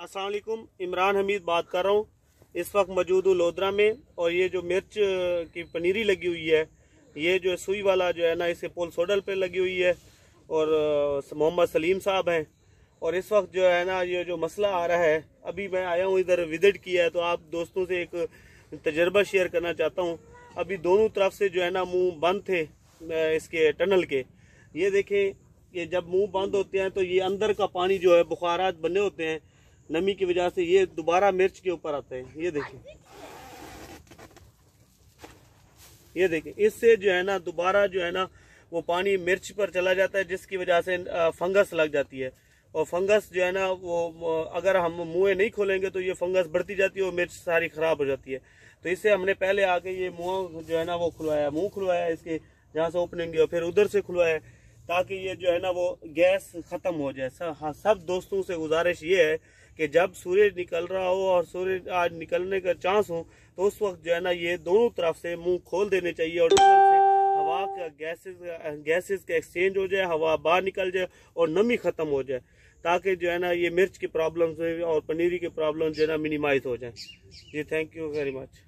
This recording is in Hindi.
असलकुम इमरान हमीद बात कर रहा हूँ। इस वक्त मौजूद हूँ लोधरा में और ये जो मिर्च की पनीरी लगी हुई है, ये जो सुई वाला जो है ना, इसे पोल सोडल पे लगी हुई है और मोहम्मद सलीम साहब हैं। और इस वक्त जो है ना, ये जो मसला आ रहा है, अभी मैं आया हूँ इधर विज़िट किया है तो आप दोस्तों से एक तजर्बा शेयर करना चाहता हूँ। अभी दोनों तरफ़ से जो है ना, मुँह बंद थे इसके टनल के। ये देखें कि जब मुँह बंद होते हैं तो ये अंदर का पानी जो है, बुखारात बने होते हैं। नमी की वजह से ये दोबारा मिर्च के ऊपर आते हैं। ये देखिए ये देखिए इससे जो है ना, दोबारा जो है ना, वो पानी मिर्च पर चला जाता है, जिसकी वजह से फंगस लग जाती है। और फंगस जो है ना, वो अगर हम मुँह नहीं खोलेंगे तो ये फंगस बढ़ती जाती है और मिर्च सारी खराब हो जाती है। तो इससे हमने पहले आके ये मुँह जो है ना, वो खुलवाया, मुँह खुलवाया, इसके जहाँ से ओपनिंग और फिर उधर से खुलवाया, ताकि ये जो है ना, वो गैस खत्म हो जाए। हाँ सब दोस्तों से गुजारिश ये है कि जब सूर्य निकल रहा हो और सूर्य आज निकलने का चांस हो तो उस वक्त जो है ना, ये दोनों तरफ़ से मुँह खोल देने चाहिए और से हवा का गैसेस गैसेस का एक्सचेंज हो जाए, हवा बाहर निकल जाए और नमी खत्म हो जाए, ताकि जो है ना, ये मिर्च की प्रॉब्लम्स और पनीरी की प्रॉब्लम जो है ना मिनिमाइज हो जाए। जी थैंक यू वेरी मच